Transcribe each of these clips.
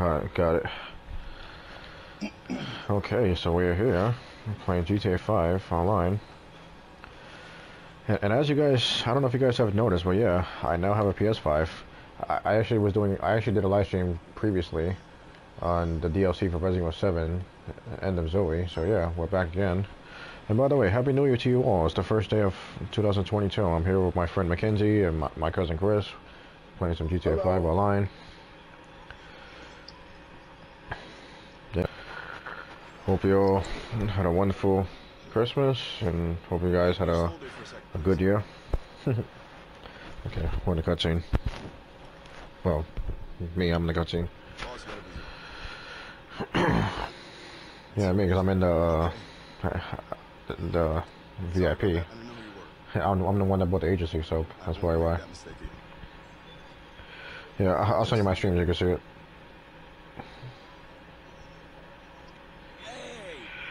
Alright, got it. Okay, so we're here playing GTA 5 online. And, and, as you guys, I don't know if you guys have noticed, but yeah, I now have a PS5. I, I actually was doing, I actually did a live stream previously on the DLC for Resident Evil 7, End of Zoe. So yeah, we're back again. And by the way, Happy New Year to you all. It's the first day of 2022. I'm here with my friend Mackenzie and my, my cousin Chris, playing some GTA Hello. 5 online. Hope you all had a wonderful Christmas and hope you guys had a, a good year. okay, we're in the cutscene. Well, me, I'm in the cutscene. yeah, me, because I'm in the, uh, the VIP. I'm, I'm the one that bought the agency, so that's probably why. Yeah, I'll send you my stream so you can see it.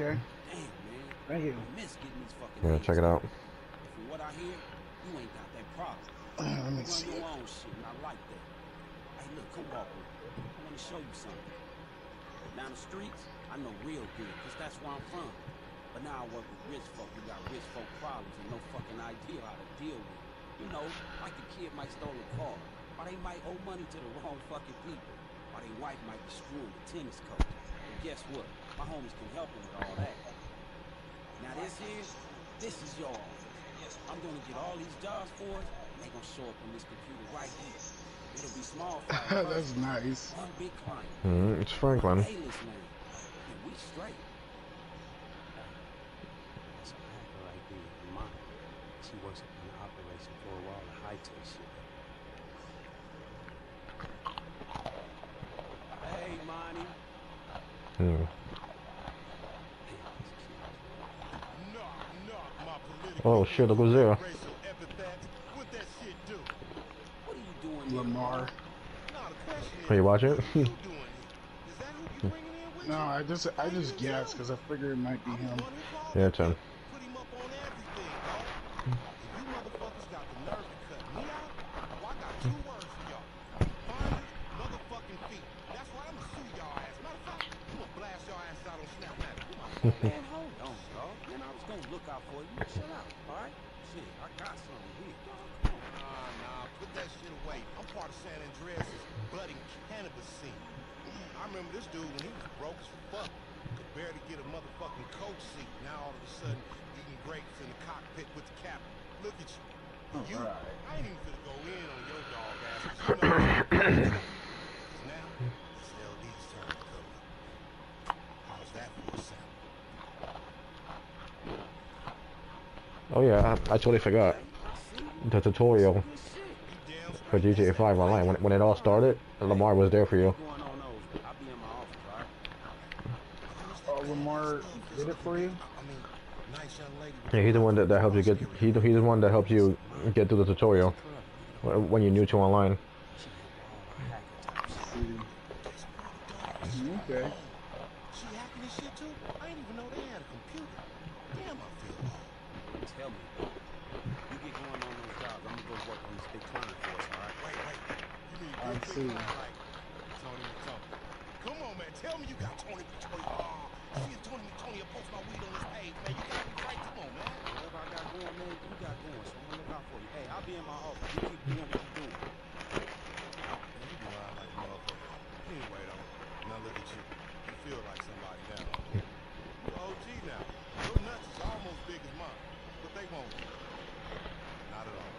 Oh, okay. Thank you. Yeah, check it out. Uh, let me see. Hey, look, come walk with me. I want to show you something. Down the streets, I know real good, because that's where I'm from. But now I work with rich folk who got rich folk problems and no fucking idea how to deal with it. You know, like the kid might stole a car, or they might owe money to the wrong fucking people, or their wife might be screwing the tennis coach. But guess what? My homies can help them with all that. Now this here, this is your office. I'm gonna get all these jobs for us, and they gonna show up on this computer right here. It'll be small That's nice. One big client. Mm, it's Franklin. Hey, listen, man. We straight. That's a hacker right there, Mom. She works in the operation for a while, the high-tech shit. Hey, Monty. Hmm. Oh shit, look who's there. Lamar. Are you watching it? no, I just I just guessed because I figured it might be him. Yeah, it's him. Man, hold on, dog. Man, I was gonna look out for you. Shut up, alright? Shit, I got something here. Nah, nah, put that shit away. I'm part of San Andreas' budding cannabis scene. I remember this dude when he was broke as fuck. Could barely get a motherfucking coach seat. Now all of a sudden, eating grapes in the cockpit with the captain. Look at you. All you, right. I ain't even gonna go in on your dog ass. You know now, it's LD's turn to come up. How's that for a sample? Oh yeah, I, I totally forgot. The tutorial for GTA 5 Online, when, when it all started, Lamar was there for you. Oh, Lamar did it for you? Yeah, he's the one that, that helps you get, he, he's the one that helps you get through the tutorial when you're new to online. Mm-hmm. Okay. She hacking this shit too? I didn't even know they had a computer. Damn, I feel old. Tell me, you get going on those jobs, I'm gonna go work on this big client for us, alright? Wait, wait. You mean I big, see. big client like Tony Tony? Come on, man. Tell me you got Tony Tony. Oh, see if Tony Tony will post my weed on his page, man. You gotta be right. Come on, man. Whatever I got going, man, you got going, so I'm gonna look out for you. Hey, I'll be in my office. You keep doing what you're doing. Man, you know I like motherfucker. Anyway, though, now look at you. You feel like somebody now. You OG now. Your nuts is almost big as mine, but they won't be. Not at all.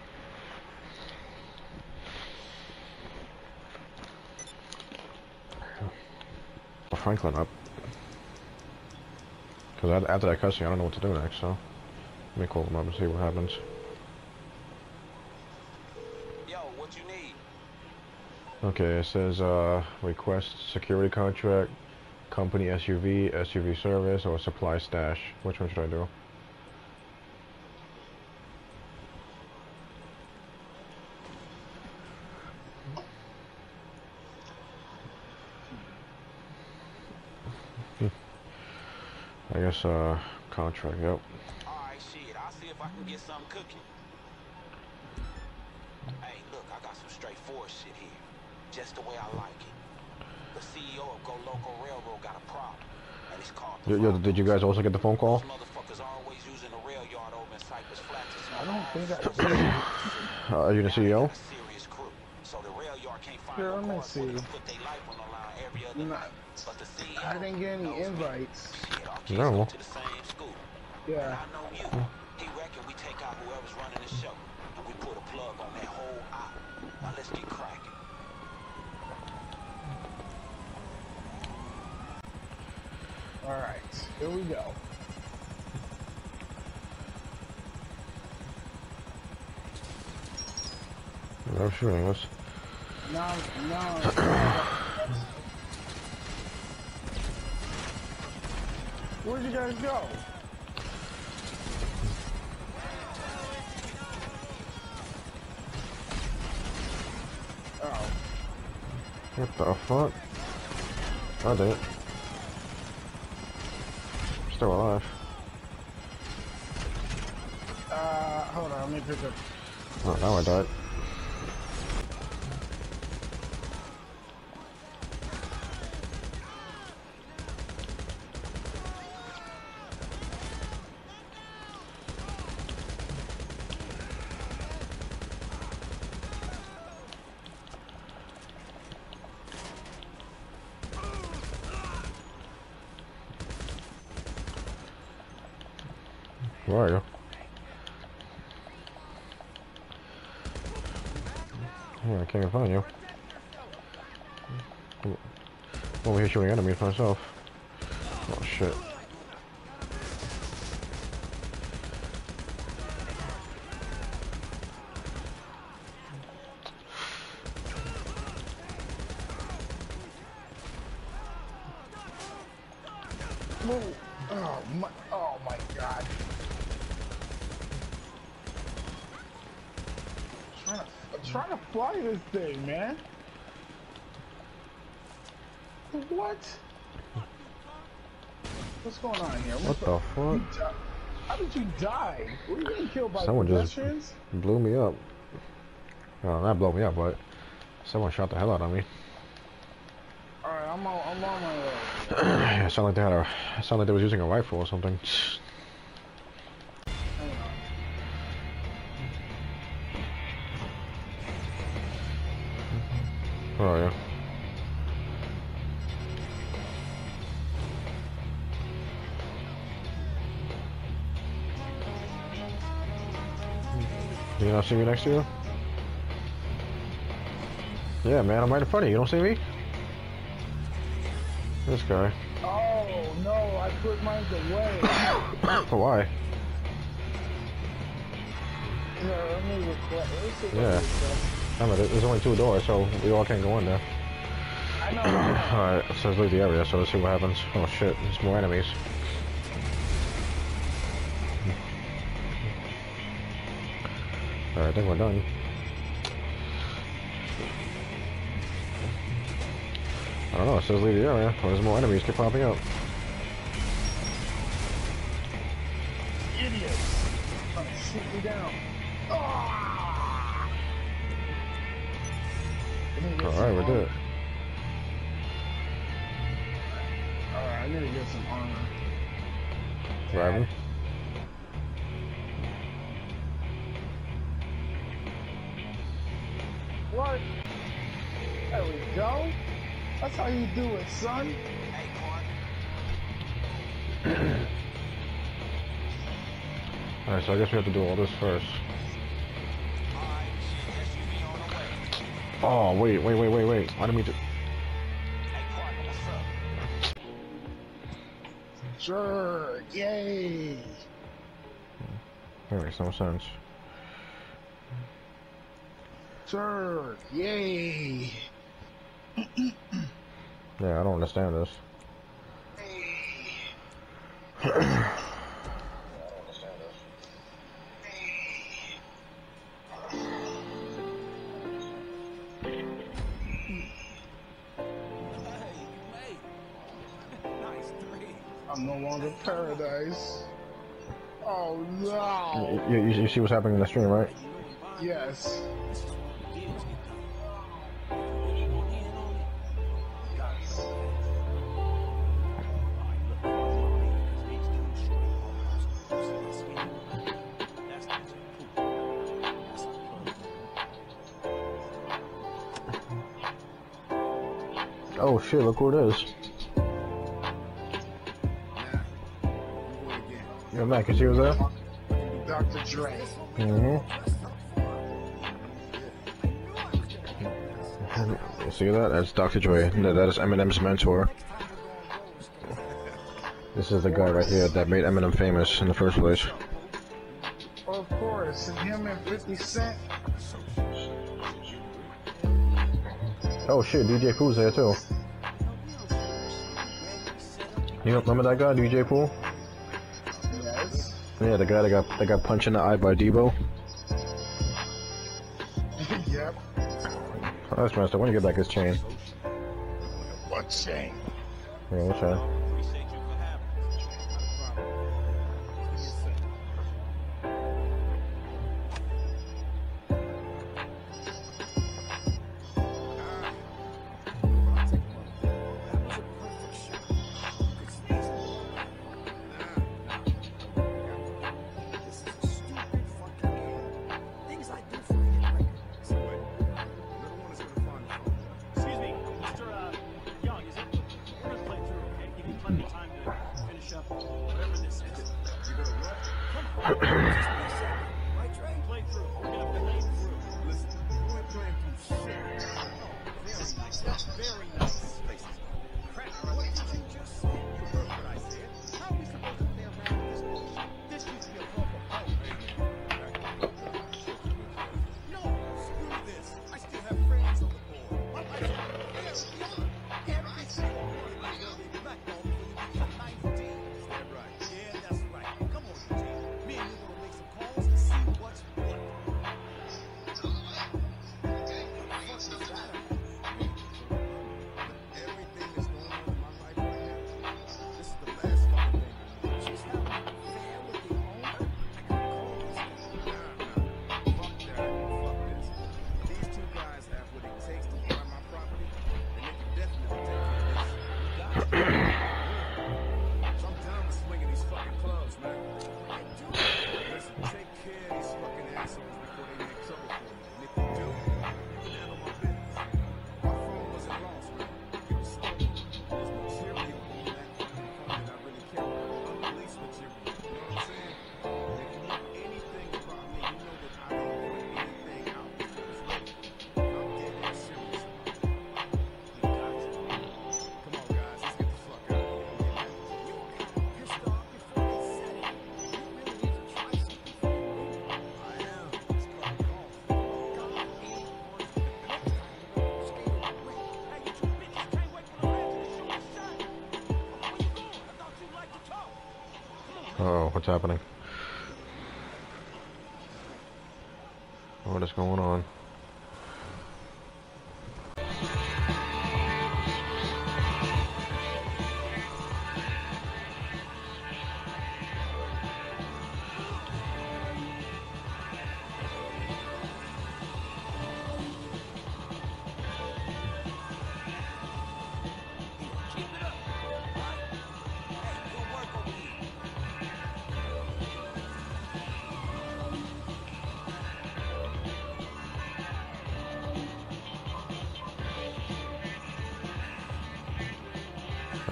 Franklin up. Because after that cussing, I don't know what to do next, so let me call him up and see what happens. Yo, what you need? Okay, it says uh, request security contract, company SUV, SUV service, or supply stash. Which one should I do? I guess uh, contract. Yep. Alright, shit, I'll see if I can get something cooking. Hey, look, I got some straightforward shit here. Just the way I like it. The CEO of Go Local Railroad got a problem. And it's called Yo, yo, did you guys also get the phone call? Those motherfuckers always using the rail yard over in Cypress Flats to I don't think I. Uh, are you the CEO? got a serious the rail yard can't find Here, no let me cars willing to see. put their life on the line every other You know, night. But the CEO I didn't get any invites. Shit, our kids No. go to the same school. Yeah. I know you. He reckon we take out whoever's running the show, and we put a plug on that whole op. Now let's get cracking. All right. Here we go. No shooting us. Now, now. Where'd you guys go? Oh, What the fuck? I did it. Still alive. uh, hold on. Let me pick up. Oh, now I died. Where are you? Yeah, I can't even find you. I'm shooting enemies myself. Oh shit. Oh my. Oh my God. trying to, I'm trying to fly this thing, man. What? What's going on here? What the fuck? How did you die? Were you getting killed by Someone just- Blew me up. Oh, not blow me up, but someone shot the hell out of me. All right, I'm on, I'm on my way. yeah, it sounded like they had a. It sounded like they was using a rifle or something. Hang on. Oh, see me next to you? Yeah, man, I'm right in front of you. You don't see me? This guy. Oh no, I put mine away. Why? Here, let me request. Let me see Yeah. I mean, there's only two doors, so we all can't go in there. I know. I know. Alright, it says leave the area, so let's see what happens. Oh shit, there's more enemies. I think we're done. I don't know, it says leave the area. There's more enemies keep popping up. Idiots! Trying to shoot me down. Ah! Let me get some Alright, we did it. Alright, I need to get some armor. Driving. You do it, son. Alright, so I guess we have to do all this first. Alright, shit, SUV on the way. Oh, wait, wait, wait, wait, wait. I didn't mean to... Hey, Clark, what's up? Sure. Yay. That makes no sense. Sure. Yay. Yeah, I don't understand this. I'm no longer paradise. Oh no! You, you, you see what's happening in the stream, right? Yes. shit, look who it is. You're back, cause see was there? Dr. Dre. Mm-hmm. See that? That's Dr. Dre. That is Eminem's mentor. This is the guy right here that made Eminem famous in the first place. Of course, and him and 50 Cent. Oh shit, DJ Pooh's there too. You know, remember that guy, DJ Pooh? Yes. Yeah, the guy that got that got punched in the eye by Debo. yep. Oh, that's messed up. When you get back his chain. What chain? Yeah, what's that? happening.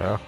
Yeah.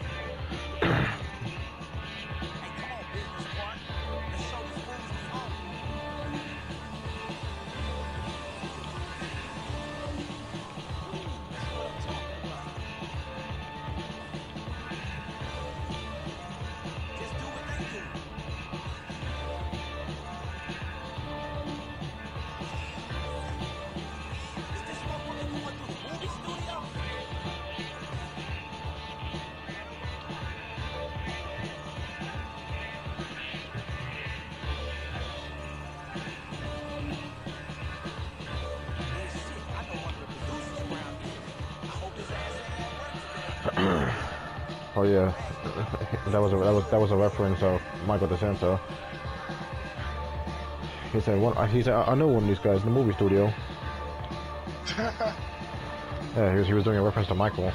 That was a that was that was a reference of Michael De Santa. He said one. He said I know one of these guys in the movie studio. Yeah, he was he was doing a reference to Michael.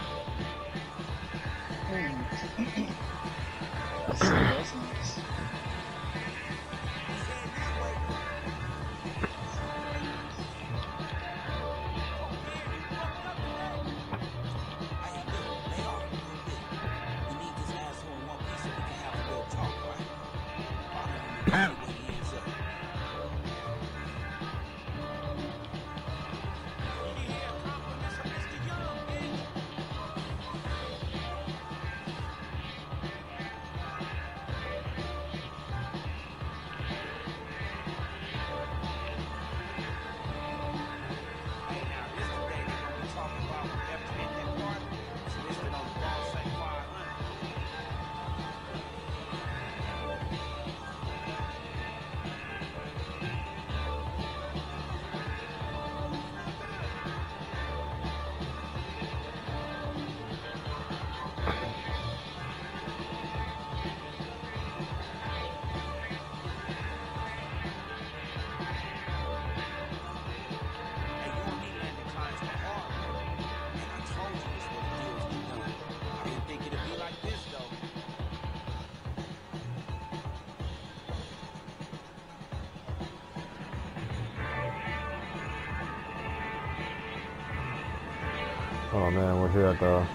Oh man, we're here at the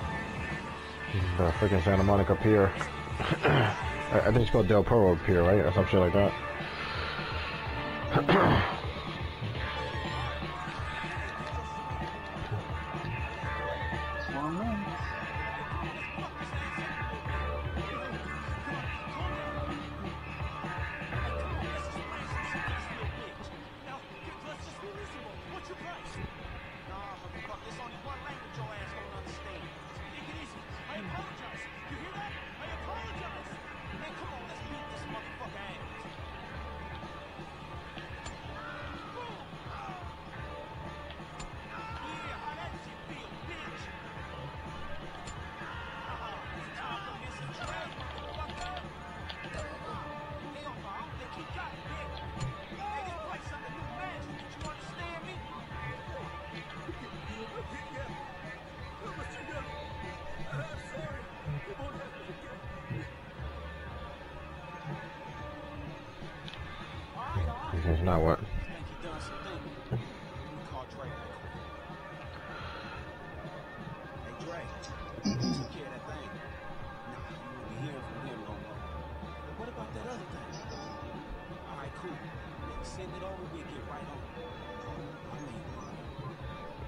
the freaking Santa Monica Pier. I think it's called Del Perro Pier, right, or some shit like that.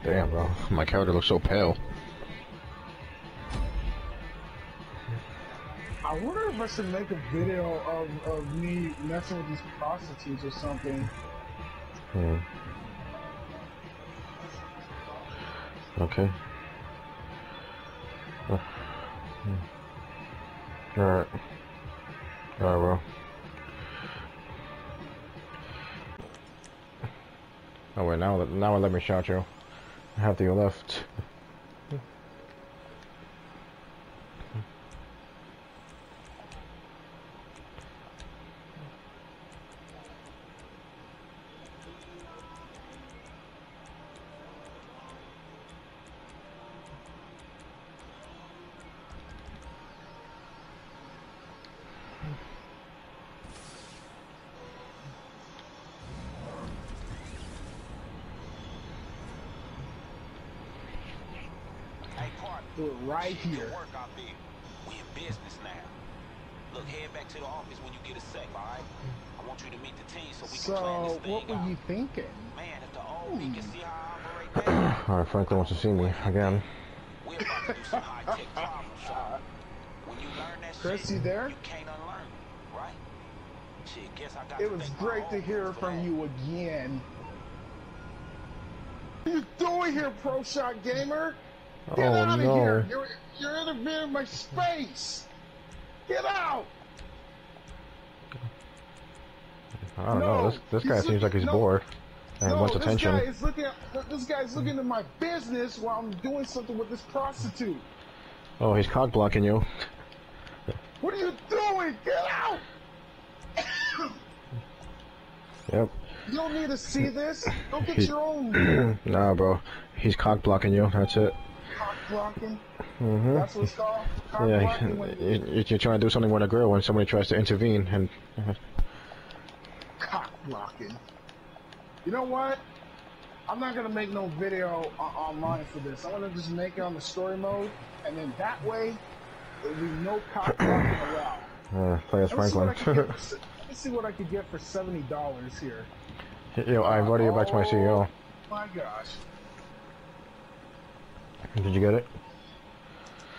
Damn, bro, my character looks so pale. I wonder if I should make a video of, of me messing with these prostitutes or something. Hmm. Okay. Uh, hmm. Alright. Alright, now let me shout you. I have to your left. Do it right Shit, here. good work out there. We in business now. Look, head back to the office when you get a sec, all right? I want you to meet the team so we can plan So, this thing what were out. you thinking? Man, if the old me can see how I operate hmm. now, Alright, Franklin wants to see me again. we're about to do some high-tech problem solving. When you learn that Chris, shit, you there? you can't unlearn it, right? Shit, guess I got It to was great to hear from that. you again. What are you doing here, Pro Shot Gamer? Get Oh, out of no. here! You're, you're interfering my space! Get out! I don't No, know. This this guy seems like he's no. bored and no, wants this attention. guy is looking. At, this guy's looking at my business while I'm doing something with this prostitute. Oh, he's cock blocking you. What are you doing? Get out! Yep. You don't need to see this. Go get He- your own Nah, bro. He's cock blocking you. That's it. Cock blocking. Mm-hmm. That's what it's called. Cock Yeah, blocking. You you, you're trying to do something with a girl when somebody tries to intervene, and cock blocking. You know what? I'm not gonna make no video online for this. I'm gonna just make it on the story mode, and then that way there'll be no cock blocking allowed. uh, play as Let me see Franklin. could get for se- Let me see what I could get for seventy dollars here. Yo, I invited you back to my CEO. My gosh. Did you get it?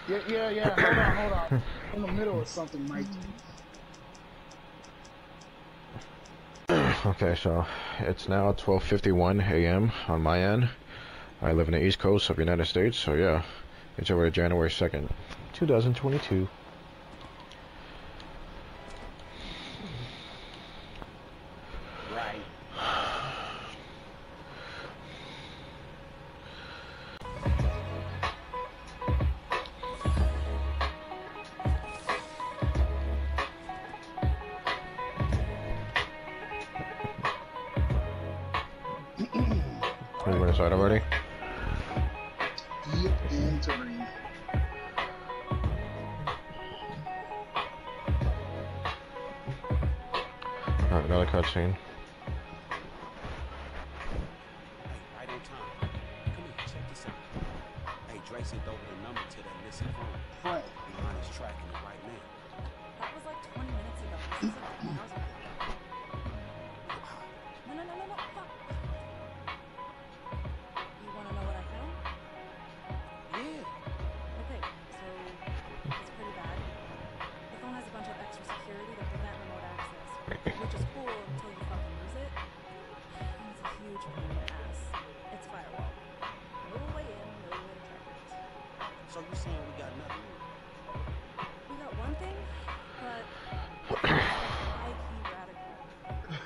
Yeah, yeah, yeah. Hold on, hold on. In the middle of something, Mike. Okay, so it's now 12:51 a.m. on my end. I live in the East Coast of the United States, so yeah, it's over January 2nd, 2022.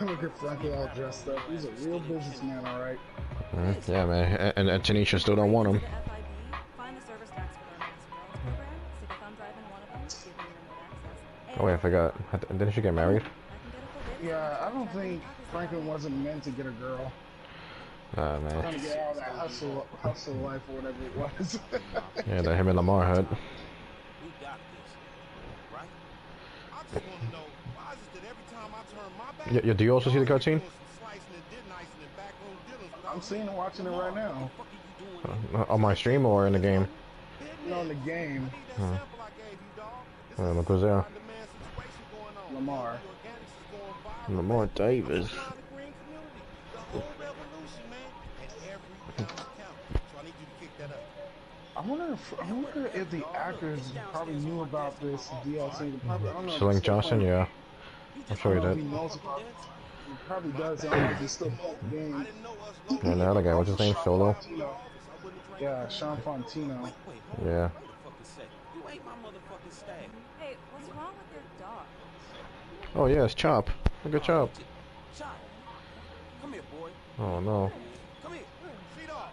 Look at Frankie all dressed up. He's a real businessman, all right. Mm, yeah, man, and, and Tanisha still don't want him. To the FIB, find the service tax with our master program. Stick a thumb drive in one of them. Give me remote access. Oh wait, I forgot. Didn't she get married? I can get a full data Yeah, I don't think Franklin wasn't meant to get a girl. Nah, Trying man. to get out of that hustle, hustle life or whatever it was. Yeah, that him and Lamar had. We got this. Right? I just want to know why is it that every time I turn my back, Yeah, yeah, do you also see the y'all cutscene? doing some slicing and dick-nicing and backroom dealings without I'm seeing and watching it right now. What the fuck are you doing? Uh, on my stream or in the game? No, in the game. I need that sample I gave you, dog. This Uh, look who's there. supply-demand situation going on. Lamar. The organics is going viral. Lamar Davis. It's not the green community. The whole revolution, man. And every ounce counts. So I need you to kick that up. I wonder if I wonder if the actors probably knew about this DLC. They Probably, I don't know. if Selling it's still Johnson, playing- yeah. You I'm just sure he I don't know did. he it. He probably does. I don't know if still playing the game. didn't know us And the other guy, what's his name? Solo? Yeah, Shawn Fonteno. Wait, wait, hold Yeah. on. Wait a fucking sec. You ain't my motherfucking stag. Hey, what's wrong with your dog? Oh yeah, it's Chop. Look at Chop. Chop. Come here, boy. Oh no. Come here. T-Dog.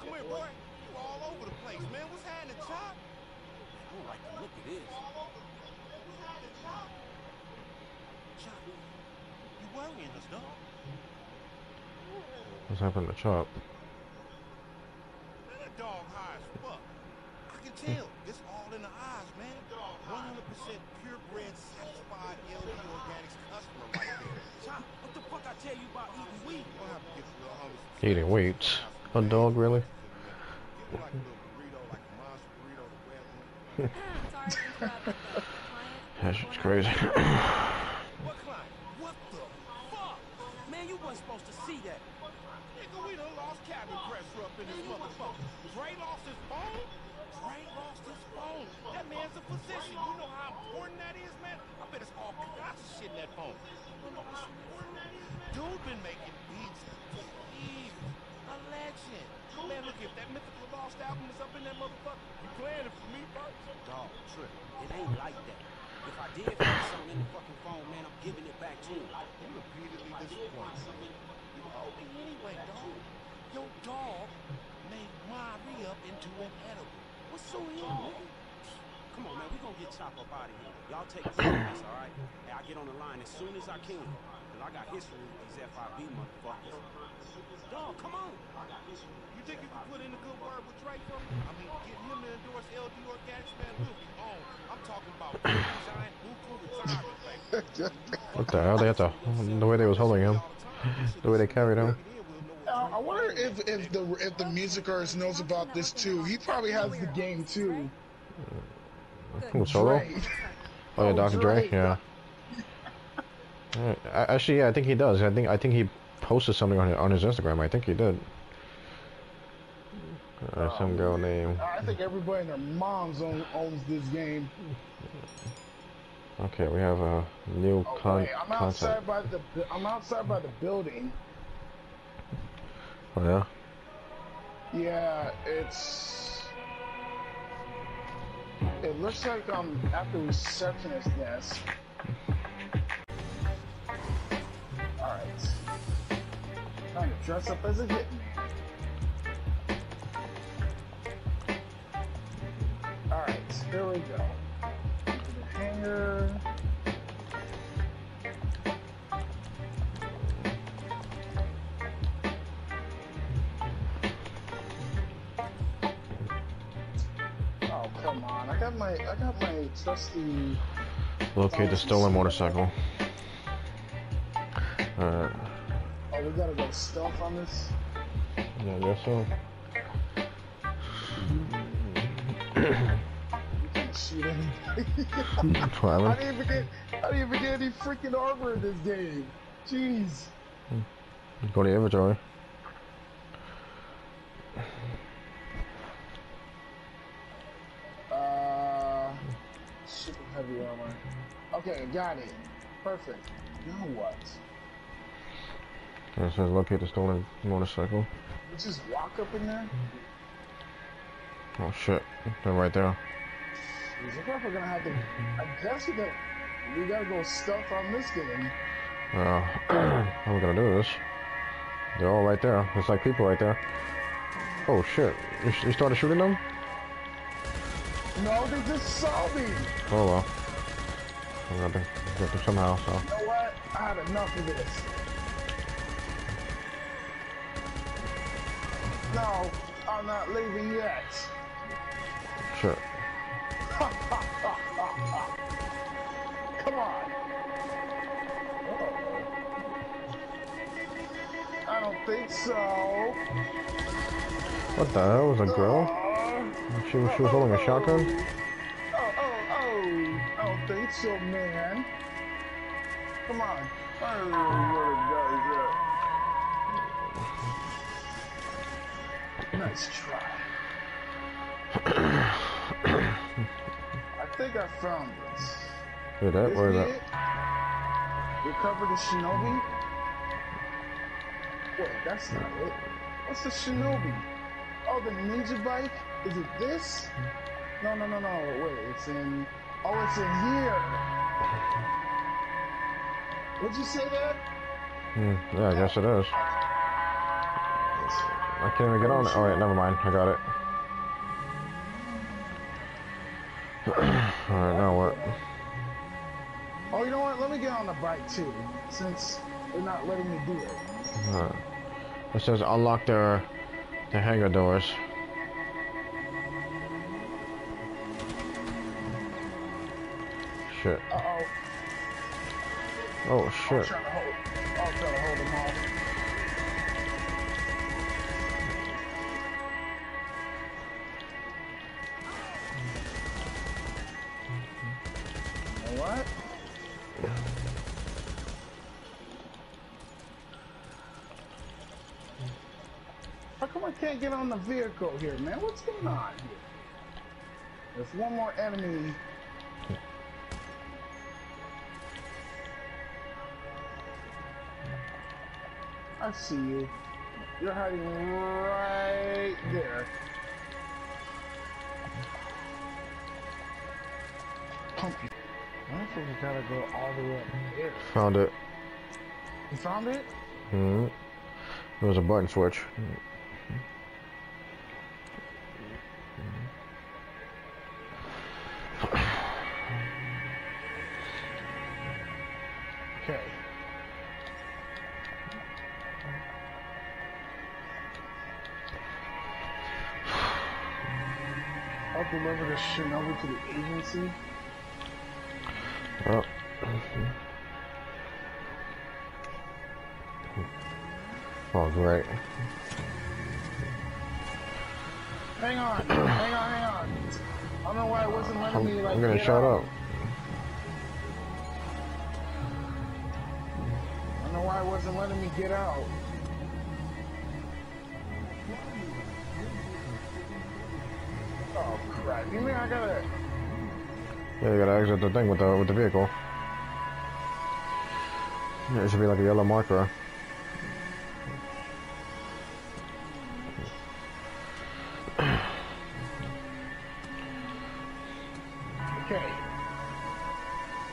Come here, boy. You all over the place, man. What's happening, Chop? I don't like the look of this. Chop. You worrying us, dog. What's happened to Chop? That dog high as fuck. I can hmm. tell. It's all in the eyes, man. 100% purebred, satisfied LD Organics customer right there. Chop, what the fuck I tell you about eating weed? We'll to get you little homies. Eating weights. A dog, really? That's like a in this motherfucker. Dre lost his phone? Dre lost his phone. That man's a physician. You know how important that is, man? I bet it's all kinds of shit in that phone. You know how important that is, man? Dude been making beats for years. A legend. Man, look, if that mythical lost album is up in that motherfucker, you playing it for me bro? Dog, trip. It ain't like that. If I did find something in the fucking phone, man, I'm giving it back to him. You repeatedly disappoint me. You owe me anyway, dog. Your dog made my re-up into an edible. What's so in, nigga? Come on, man, we gonna get Chop up out of here. Y'all take care of all right? Hey, I get on the line as soon as I can. Cause I got history with these FIB motherfuckers. Dog, come on. You think you can put in a good word with Drake for me? I mean, get him to endorse LD Organics, man, we'll be on. I'm talking about giant buku retirement, baby. What the hell? They had to. The way they was holding him. The way they carried him. I wonder if, if the if the music artist knows about this too. He probably has the game too. Who, Solo? Oh yeah, Oh, Dr. Dre. Yeah. Actually, yeah, I think he does. I think I think he posted something on his, on his Instagram. I think he did. Uh, some girl named. I think everybody and their moms own, owns this game. Okay, we have a new Oh, con wait, I'm content. outside by the I'm outside by the building. Oh yeah. Yeah, it's. It looks like at the receptionist desk. Alright. Trying to dress up as a hitman. Alright, here we go. Into the. Got my I got my trusty. Locate the stolen motorcycle. Alright. Oh, we gotta go stealth on this. Yeah, I guess so. We can't shoot anything. I didn't even get I didn't even get any freaking armor in this game. Jeez. Hmm. Go to the inventory. Super heavy armor. Okay, got it. Perfect. Now what? It says locate the stolen motorcycle. We just walk up in there? Oh shit. They're right there. Jeez, I thought we're gonna have to. I guess we got. We gotta go stealth on this game. Uh, how are we gonna do this? They're all right there. It's like people right there. Oh shit. You, you started shooting them? No, they just saw me. Oh well. I got to get them somehow, so. You know what? I had enough of this. No, I'm not leaving yet. Shit. Come on. I don't think so. What the hell? Was a girl? Uh, She she was holding a shotgun? I don't think so, man. Come on. I don't know where the guy's at. Nice try. I think I found this. Hey, that, This where is that? it? Recover the shinobi? Wait, that's not it. What's the shinobi? Oh, the ninja bike? Is it this? No, no, no, no. Wait, it's in. Oh, it's in here. Would you say that? Hmm, yeah, I guess it is. I can't even get on it. Oh wait, never mind. I got it. Alright, now what? Oh, you know what? Let me get on the bike too, since they're not letting me do it. Alright. It says unlock the the hangar doors. Shit. Uh oh. Oh shit. trying to hold. I'm hold them off. You know what? How come I can't get on the vehicle here, man? What's going on here? There's one more enemy. See you. You're hiding right there. Pumpkin. I think we gotta go all the way up there. Found it. You found it? Hmm. There was a button switch. The Shinobi to the agency. Oh. Oh, great. Hang on, hang on, hang on. I don't know why it wasn't letting I'm, me like. I'm gonna shut out. up. I don't know why it wasn't letting me get out. I? Yeah, you gotta exit the thing with the with the vehicle. Yeah, it should be like a yellow marker. Okay.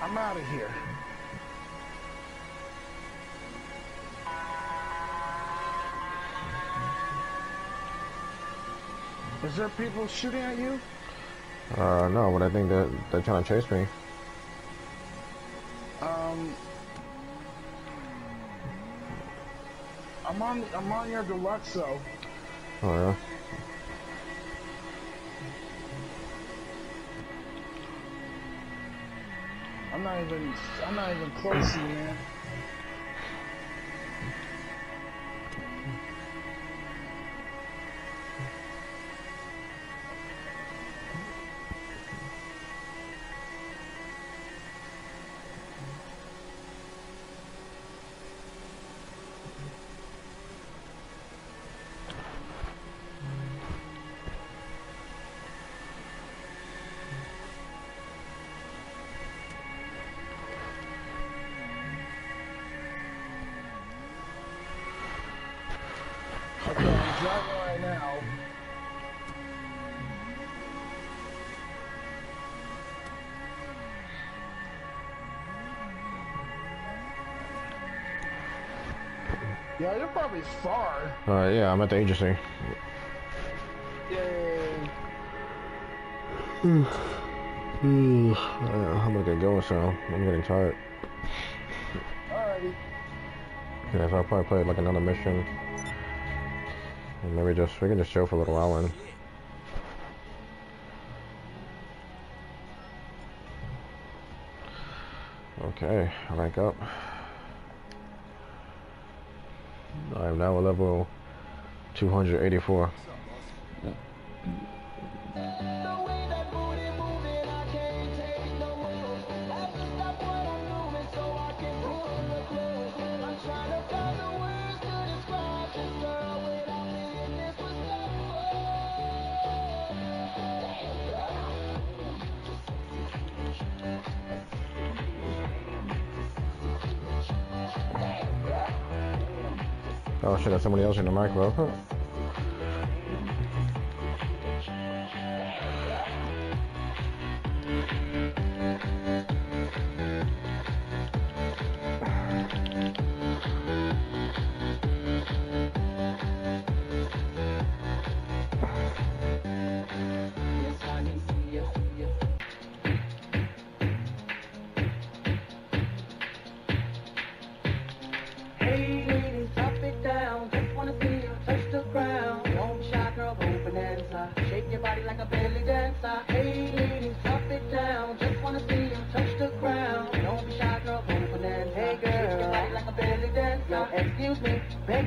I'm out of here. Is there people shooting at you? Uh, no, but I think that they're trying to chase me. Um, I'm on. I'm on your Deluxo. Oh yeah. I'm not even. I'm not even close to you, man. Yeah, you're probably far. Uh, yeah, I'm at the agency. Yay. Uh, I'm gonna get going, so I'm getting tired. Alrighty. Yeah, so I'll probably play like another mission. And maybe just we can just chill for a little while and Okay, I rank up. Am now a level 284. Somebody else in the micro.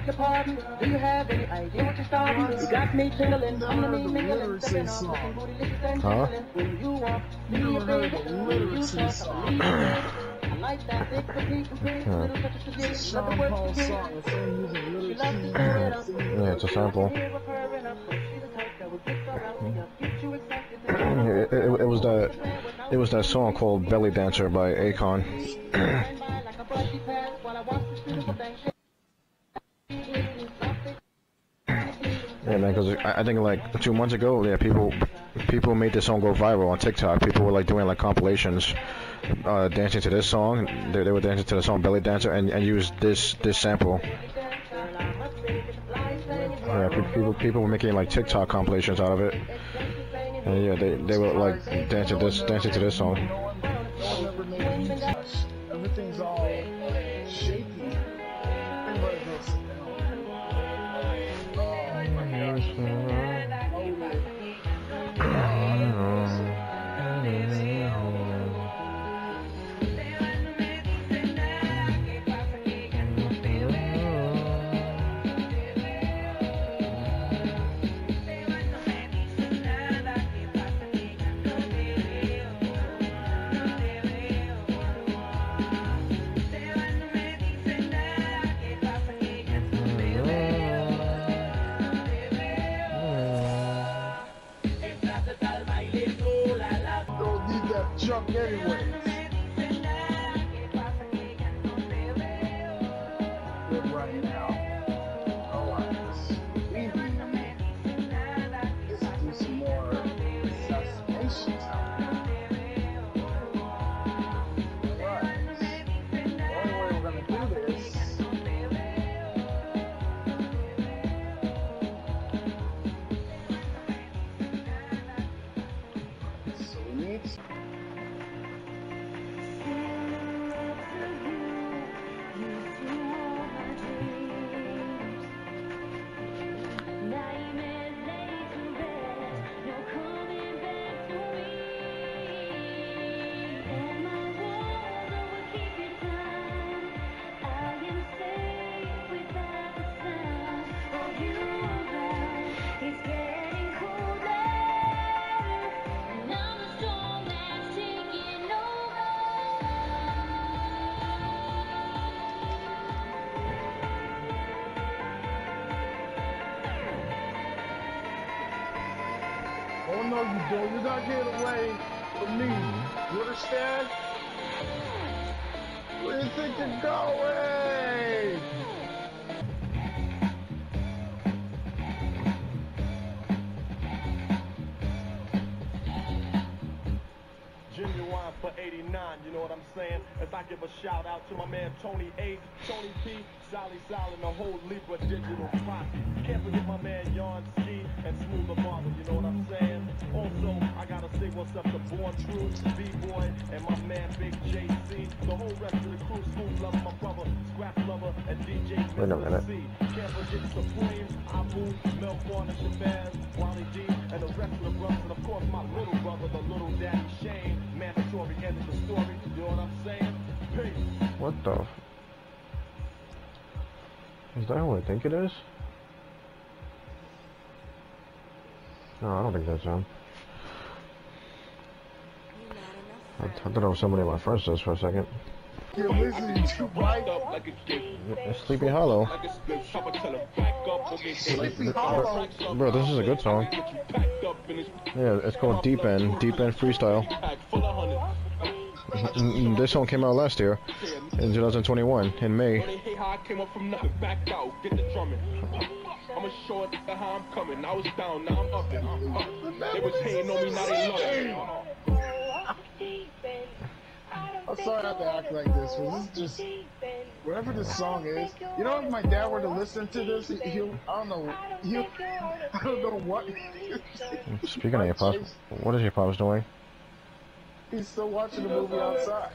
Me, beg your pardon. Do you have any idea what you're starting? You got me tingling, under me mingling, stepping off, looking bootylicious and Huh? jiggling. When you walk, me You a baby, the when you talk, I song. believe. I like that thick, petite, and pretty, Huh. little touches of It's a Let the Sean words Paul begin. song. It's only using She loves to stir it up. Yeah, it's a sample. Hear of her and her, but she's the type that will get her out hmm. here, get you excited to it, it, it was that it was that song called Belly Dancer by Akon. because I, I think like two months ago, yeah, people people made this song go viral on TikTok. People were like doing like compilations, uh, dancing to this song. They, they were dancing to the song Belly Dancer and, and used this this sample. Yeah, people people were making like TikTok compilations out of it. And yeah, they they were like dancing this dancing to this song. You don't. You're not getting away from me. You mm-hmm. understand? Where do you think you're going? Genuine for 89, you know what I'm saying? As I give a shout out to my man Tony A, Tony P, Sally Sal, and the whole Libra digital posse. Can't forget my man Yarn Ski and Smooth the Barber, you know what's up to Born True, B-Boy, and my man Big JC. The whole rest of the crew, Smooth Lover, my brother, Scrap Lover, and DJ Wait a minute. C. Can't forget Supreme, Abu, Mel Farner, Shabazz, Wally D, and the rest of the brothers, and of course my little brother, the little daddy Shane. Mandatory end of the story, you know what I'm saying? Peace. What the? f- Is that who I think it is? No, I don't think that's him. I, I thought it was somebody of my friends just for a second. You're listening to Mike It's Sleepy Hallow. Sleepy Hallow. Bro, this is a good song. Yeah, it's called Deep End, Deep End Freestyle. Mm, This song came out last year, in 2021, in May. I came up from nothing, back out, get the drumming. I'ma show it how I'm coming. I was down, now I'm up it. Uh, uh. They was hating on me, now they love it. I'm sorry I have to act like this, but this is just whatever this song is. You know, if my dad were to listen to this, he- he'll I don't know, he'll I don't know what. Speaking of your pops, what is your pops doing? He's still watching the movie outside.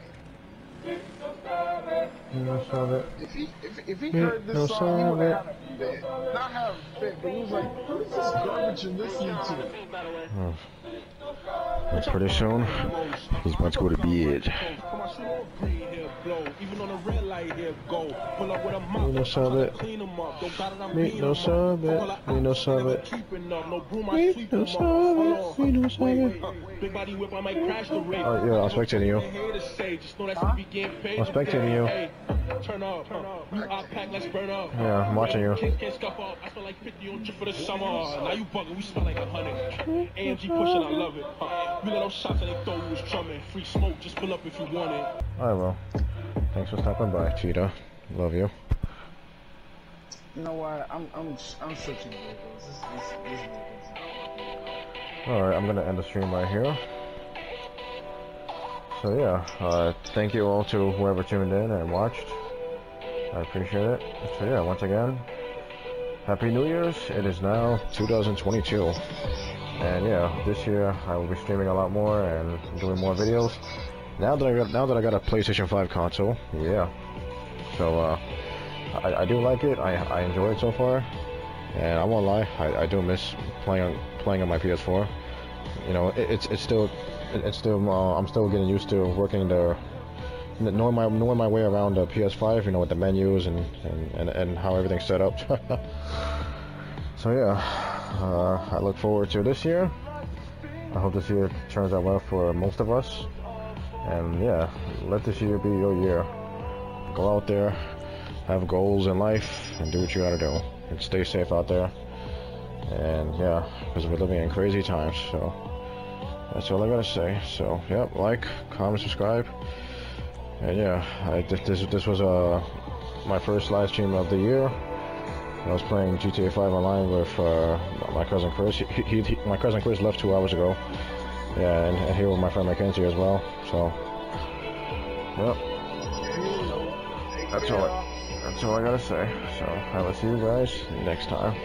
No, that. If he if, if he heard no this song, he would have had a fit. Not have a fit, but he was like, "What is this garbage you're listening to?" Oh. That's pretty soon. He's about to go to bed. Come on, shoot all green here, blow. Even on the red light here, go. Pull up with a mop, Me no sabe. tryna clean 'em up. Don't got it, I'm Me beating no 'em up. sabe. All I- Me no I sabe. keeping up. No broom, I sweep no 'em up. sabe. Hold on. Me no Wait, sabe. Big body whip, I might crash the rate. Oh, yeah, I'm spectating you. Just know that's when we get I'm spectating you. Turn up, turn up. You out pack, let's burn up. Yeah, I'm watching you. Kids can't scuff up. I smell like 50 on drip for the summer. Now you bugging, we smell like a hundred. AMG pushing, I love it. We let those shots and they throw you was drumming. Free smoke, just pull up if you want it. I will. Thanks for stopping by, Cheetah. Love you. You know what? I'm I'm I'm switching vocals. This this this. Alright, I'm gonna end the stream right here. So yeah, uh, thank you all to whoever tuned in and watched. I appreciate it. So yeah, once again, Happy New Year's. It is now 2022. And yeah, this year I will be streaming a lot more and doing more videos. Now that I got now that I got a PlayStation 5 console, yeah. So uh, I, I do like it. I, I enjoy it so far. And I won't lie, I, I do miss playing playing on my PS4. You know, it, it's it's still it, it's still uh, I'm still getting used to working the knowing my knowing my way around the PS5. You know, with the menus and and, and, and how everything's set up. so yeah, uh, I look forward to this year. I hope this year turns out well for most of us. And yeah, let this year be your year. Go out there, have goals in life, and do what you gotta do. And stay safe out there. And yeah, because we're living in crazy times. So That's all I gotta say. So, yep, like, comment, subscribe. And yeah, I, this, this, was uh, my first live stream of the year. I was playing GTA 5 online with uh, my cousin Chris. He, he, he, my cousin Chris left two hours ago. Yeah, and, here with my friend Mackenzie as well. So, yep. That's all. I, that's all I gotta say. So I will see you guys next time.